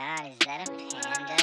god, is that a panda?